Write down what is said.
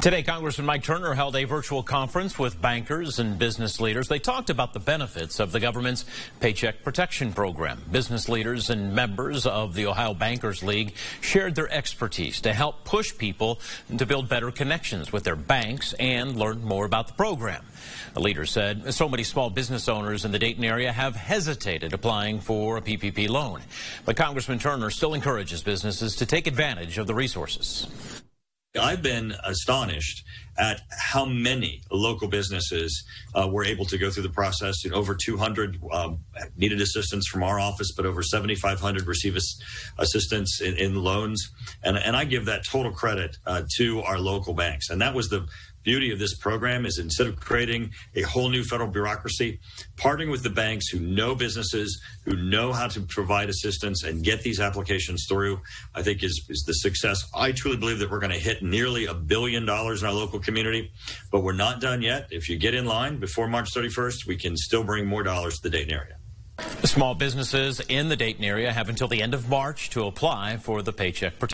Today, Congressman Mike Turner held a virtual conference with bankers and business leaders. They talked about the benefits of the government's Paycheck Protection Program. Business leaders and members of the Ohio Bankers League shared their expertise to help push people to build better connections with their banks and learn more about the program. The leader said so many small business owners in the Dayton area have hesitated applying for a PPP loan. But Congressman Turner still encourages businesses to take advantage of the resources. I've been astonished at how many local businesses uh, were able to go through the process. You know, over 200 um, needed assistance from our office, but over 7,500 receive assistance in, in, loans. And, and I give that total credit uh, to our local banks. And that was the beauty of this program is instead of creating a whole new federal bureaucracy, partnering with the banks who know businesses, who know how to provide assistance and get these applications through, I think is, is the success. I truly believe that we're going to hit nearly a billion dollars in our local community, but we're not done yet. If you get in line before March 31st, we can still bring more dollars to the Dayton area. Small businesses in the Dayton area have until the end of March to apply for the Paycheck Protection.